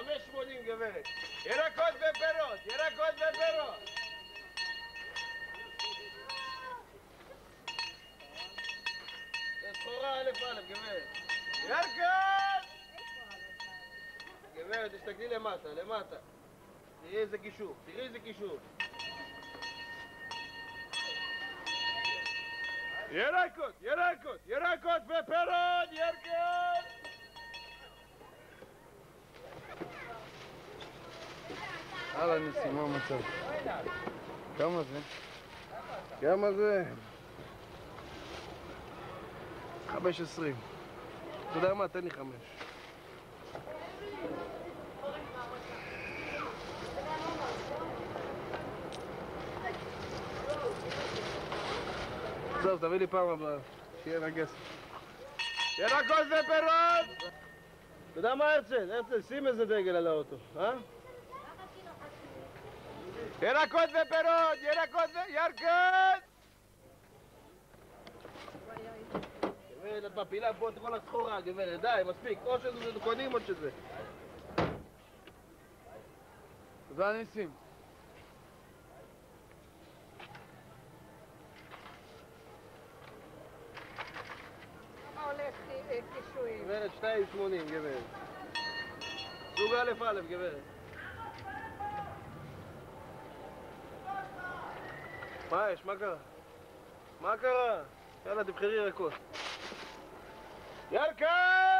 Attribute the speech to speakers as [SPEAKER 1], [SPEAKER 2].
[SPEAKER 1] חמש שמונים גברת. ירקות ופירות, ירקות ופירות. זה סחורה א' א', גברת. ירקות! גברת, תסתכלי למטה, למטה. תראי איזה קישור, תראי איזה קישור. ירקות, ירקות, ירקות ופירות, ירקות!
[SPEAKER 2] הלאה ניסים, מה המצב? כמה זה?
[SPEAKER 1] כמה זה? חמש עשרים. אתה יודע מה? תן לי חמש. עזוב, תביא לי פעם הבאה, שיהיה רגס. ירקות ופירות! אתה יודע מה, הרצל? הרצל, שים איזה דגל על האוטו, אה? ירקות ופירות! ירקות ו... ירקות! גברת, את מפילה פה את כל הסחורה, גברת, די, מספיק. או שזה קונים או שזה.
[SPEAKER 2] תודה ניסים.
[SPEAKER 3] כמה הולך קישואים?
[SPEAKER 1] גברת, 2.80, גברת. סוג א' א', גברת. מה יש? מה קרה? מה קרה? יאללה, תבחרי ירקות. ירקות!